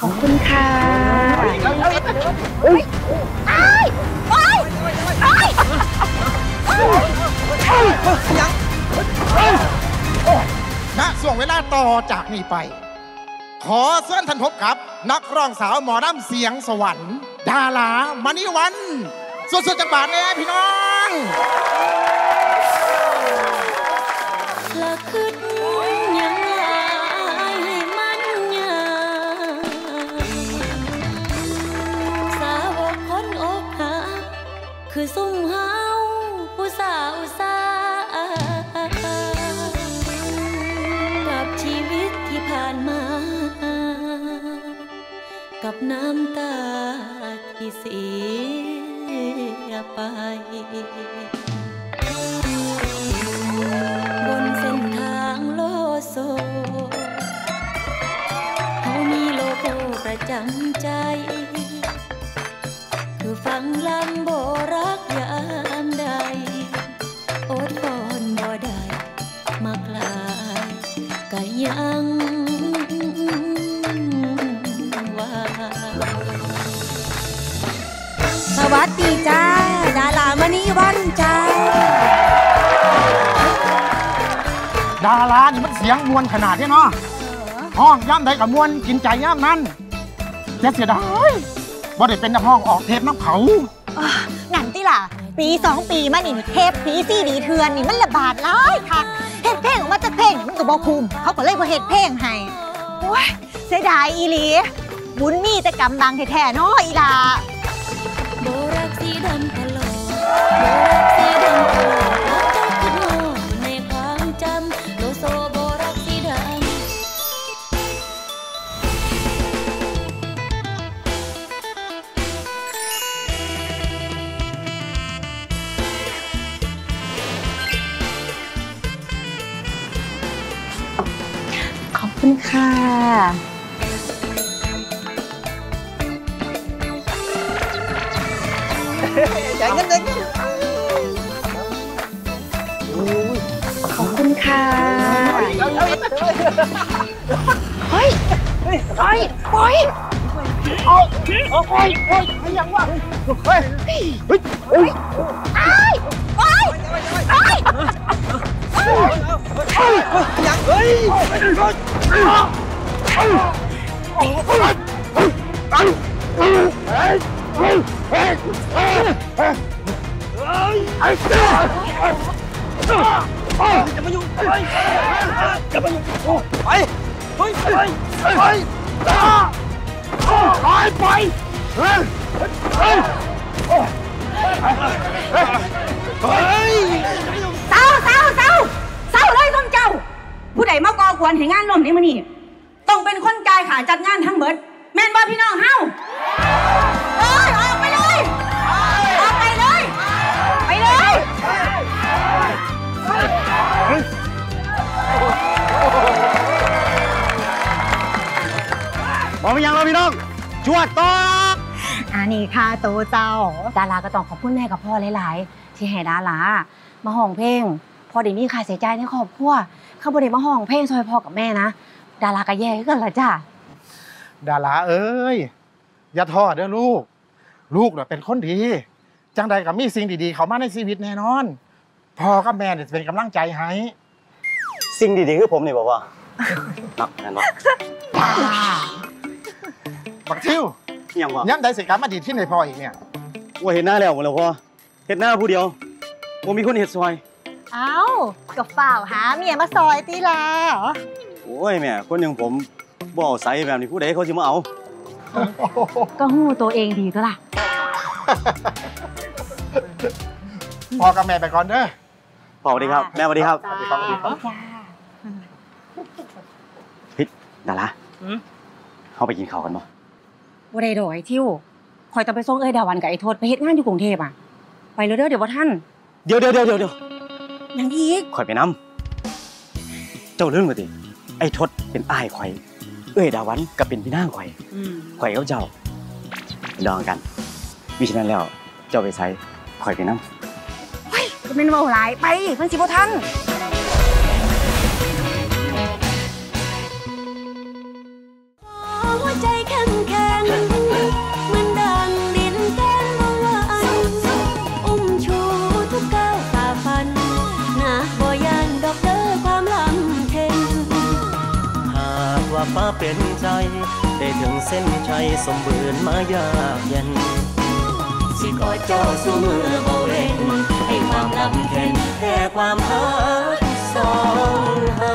ขอบคุณค่ะณส่วงเวลาต่อจากนี้ไป ขอเชิญท่านพบกับ นักร้องสาวหมอน้ำเสียงสวรรค์ ดารามณีวันสุดๆจังบาทแน่พี่น้องละคืดานมา กับน้ำตาที่เสียไป บนเส้นทางโลโซเขามีโลโก้ประจำใจ คือฟังลำโบรักยามใดโอดก่อนบ่ได้มากลายก็ยัง วัสดีจ้า ดารามณีวันจ้า ดารานี่มันเสียงมวลขนาดนี้เนาะห้องย่ำใดกับมวลกินใจย่ำนั้นจะเสียดายบ่ได้เป็นนักห้องออกเทปน้ำเขางั้นติล่ะ ปีสองปีมานี่เทปผีซีดีเทือนนี่มันระบาดร้ายค่ะเฮ็ดเพลงออกมาจากเพลงนี่มันก็บ่คุ้มเขาก็เลยบ่เฮ็ดเพลงให้โอ้ยเสียดายอีหลีบุญมีแต่กำบังแท้ๆเนาะอีหลาโบรักสี ดำตลอดโบรักสีดำตลอดรักเจ้าคือโง่ในความจำโลโซโบรักสีดำขอบคุณค่ะ ใจเงินเด็กขอบคุณค่ะเฮ้ยเฮ้ยปล่อยเอาเอาปล่อยปล่อยไม่ยังวะเฮ้ยเฮ้ยเฮ้ยยังเฮ้ย จะมาอยุ่ไปจะมาอยุ่ไปไปไปไปไปไปเฮ้ยเฮ้ยเฮ้ยเศร้าเศร้าเศร้าเศร้าเลยส้มเจ้า ผู้ใดมาก่อกวนให้งานล่มนี่มื้อนี้ต้องเป็นคนกายขาจัดงานทั้ บอกไม่ยังเราพี่น้องจวดต่ออันนี้ค่ะโตเจ้า ดาราก็ต้องขอบคุณแม่กับพ่อหลาย ๆ ที่ให้ดารามาห้องเพลง พอได้มีค่าใช้จ่ายในครอบครัวเขาบ่ได้มาห้องเพลงซอยพ่อกับแม่นะ ดาราก็แย่กันละจ้าดาราเอ้ยอย่าท้อเด้อลูก ลูกน่ะเป็นคนดี จังใดกับมีสิ่งดี ๆ เขามาในชีวิตแน่นอน พ่อกับแม่เนี่ยจะเป็นกำลังใจให้ สิ่งดีๆคือผมนี่บอกว่านักนั่นวะ บักทิวอิหยังวะย้ำใดสิกรรมมาดีที่ในพ่ออีกเนี่ยว่าเห็นหน้าแล้วหมดแล้วพ่อเห็นหน้าผู้เดียวผมมีคนเห็ดซอยเอ้าก็ฝ่าวหาเมียมาซอยตีลาโอ้ยแม่คนอย่างผมบ่เอาใส่แบบนี้ผู้ใดเขาสิมาเอา ก็หู้ตัวเองดีก็ล่ะพ่อกับแม่ไปก่อนเด้อพ่อสวัสดีครับ แม่สวัสดีครับสวัสดีครับสวัสดีครับพิษดาราหืมเข้าไปกินข้าวกันบ่ บ่ได้ดอกไอ้ทิวคอยต้องไปส่งเอ้ยดาวันกับไอ้โทษไปเฮ็ดงานอยู่กรุงเทพอะ ไปเลยเด้อเดี๋ยวว่าท่านเดี๋ยวเดี๋ยวเดี๋ยวเดี๋ยวเดี๋ยวยังอีกข่อยไปน้ำเจ้าเรื่องมาติไอ้ทศเป็นอ้ายข่อย เอ้ยดาวันก็เป็นพี่นางข่อยอืมข่อยกับเจ้าดองกันมิฉะนั้นแล้วเจ้าไปใส่ข่อยไปน้ำก็เป็นเบาหลายไปเพิ่นสิบ่ทัน ฟ้าเป็นใจ ได้ถึงเส้นชัยสมบูรณ์มายากเย็น สิกอเจ้าสู้มือโบเร่งให้ความลำเข็นแค่ความหาสองหา